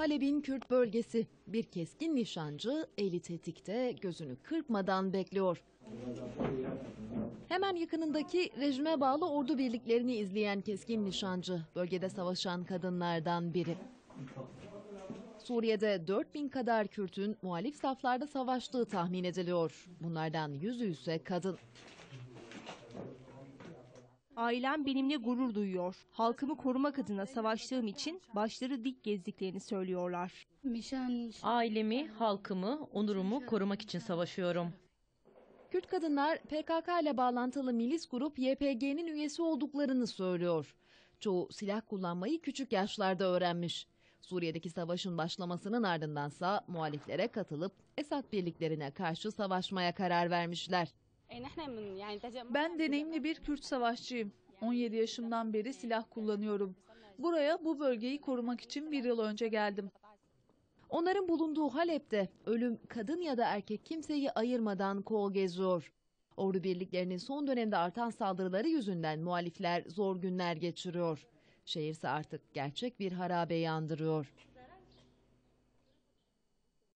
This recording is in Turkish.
Halep'in Kürt bölgesi. Bir keskin nişancı eli tetikte gözünü kırpmadan bekliyor. Hemen yakınındaki rejime bağlı ordu birliklerini izleyen keskin nişancı bölgede savaşan kadınlardan biri. Suriye'de 4000 kadar Kürt'ün muhalif saflarda savaştığı tahmin ediliyor. Bunlardan yüzü ise kadın. Ailem benimle gurur duyuyor. Halkımı korumak adına savaştığım için başları dik gezdiklerini söylüyorlar. Ailemi, halkımı, onurumu korumak için savaşıyorum. Kürt kadınlar PKK ile bağlantılı milis grup YPG'nin üyesi olduklarını söylüyor. Çoğu silah kullanmayı küçük yaşlarda öğrenmiş. Suriye'deki savaşın başlamasının ardındansa muhaliflere katılıp Esad birliklerine karşı savaşmaya karar vermişler. Ben deneyimli bir Kürt savaşçıyım. 17 yaşımdan beri silah kullanıyorum. Buraya bu bölgeyi korumak için bir yıl önce geldim. Onların bulunduğu Halep'te ölüm kadın ya da erkek kimseyi ayırmadan kol geziyor. Ordu birliklerinin son dönemde artan saldırıları yüzünden muhalifler zor günler geçiriyor. Şehirse artık gerçek bir harabe yandırıyor.